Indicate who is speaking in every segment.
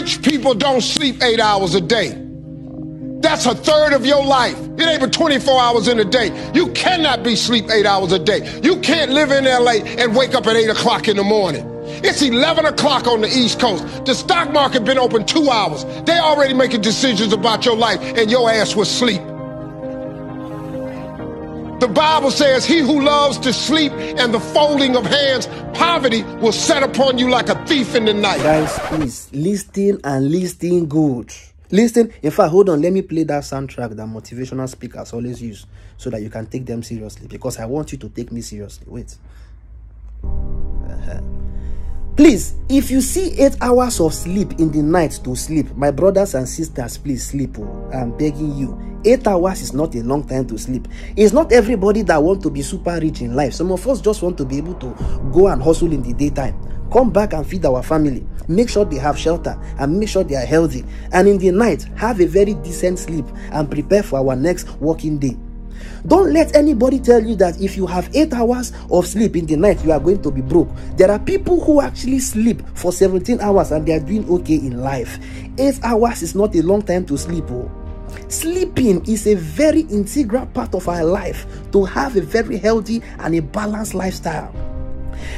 Speaker 1: Rich people don't sleep eight hours a day. That's a third of your life. It ain't but 24 hours in a day. You cannot be sleep eight hours a day. You can't live in LA and wake up at eight o'clock in the morning. It's 11 o'clock on the East Coast. The stock market been open two hours. They already making decisions about your life and your ass was sleep. The Bible says, he who loves to sleep and the folding of hands, poverty will set upon you like a thief in the night.
Speaker 2: Guys, please, listen and listen good. Listen, in fact, hold on. Let me play that soundtrack that motivational speakers always use so that you can take them seriously because I want you to take me seriously. Wait. Please, if you see eight hours of sleep in the night to sleep, my brothers and sisters, please sleep. Oh, I'm begging you. Eight hours is not a long time to sleep. It's not everybody that want to be super rich in life. Some of us just want to be able to go and hustle in the daytime come back and feed our family make sure they have shelter and make sure they are healthy and in the night have a very decent sleep and prepare for our next working day don't let anybody tell you that if you have eight hours of sleep in the night you are going to be broke. There are people who actually sleep for 17 hours and they are doing okay in life. Eight hours is not a long time to sleep oh. Sleeping is a very integral part of our life to have a very healthy and a balanced lifestyle.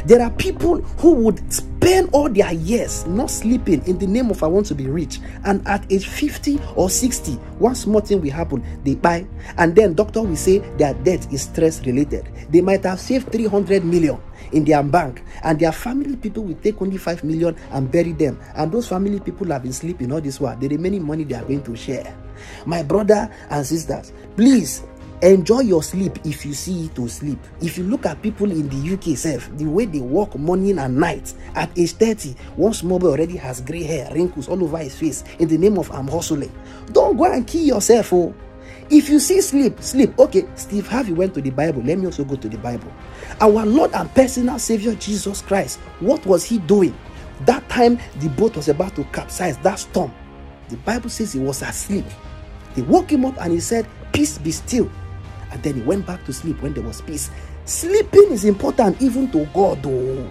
Speaker 2: There are people who would spend all their years not sleeping in the name of I want to be rich. And at age 50 or 60, one small thing will happen, they buy. And then doctor will say their debt is stress related. They might have saved 300 million in their bank and their family people will take only 5 million and bury them and those family people have been sleeping all this while the remaining money they are going to share my brother and sisters please enjoy your sleep if you see it to sleep. If you look at people in the uk self the way they work morning and night at age 30 one small boy already has gray hair wrinkles all over his face in the name of i'm hustling. Don't go and kill yourself oh. If you see sleep sleep. Okay steve harvey went to the bible. Let me also go to the bible. Our lord and personal savior jesus christ what was he doing? That time the boat was about to capsize that storm. The bible says he was asleep. They woke him up and he said peace be still and then he went back to sleep when there was peace. Sleeping is important even to God, though.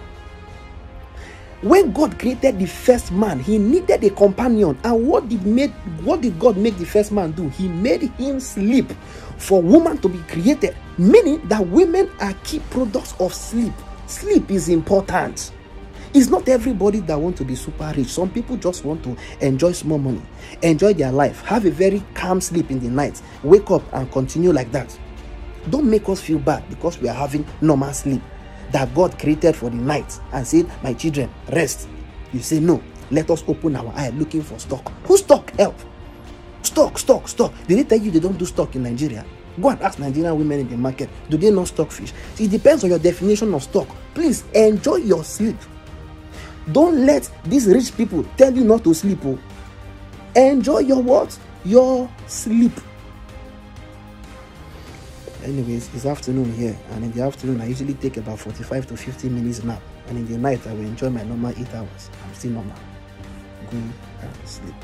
Speaker 2: When God created the first man, he needed a companion. And what did made what did God make the first man do? He made him sleep for woman to be created, meaning that women are key products of sleep. Sleep is important. It's not everybody that want to be super rich. Some people just want to enjoy small money, enjoy their life, have a very calm sleep in the night, wake up and continue like that. Don't make us feel bad because we are having normal sleep that God created for the night and said, My children, rest. You say, No, let us open our eye looking for stock. Who stock help? Stock, stock, stock. Did they tell you they don't do stock in Nigeria? Go and ask Nigerian women in the market, do they not stock fish? it depends on your definition of stock. Please enjoy your sleep. Don't let these rich people tell you not to sleep. Oh. Enjoy your what? Your sleep anyways it's afternoon here and in the afternoon i usually take about 45 to 50 minutes nap and in the night i will enjoy my normal eight hours. I'm still normal. Going and sleep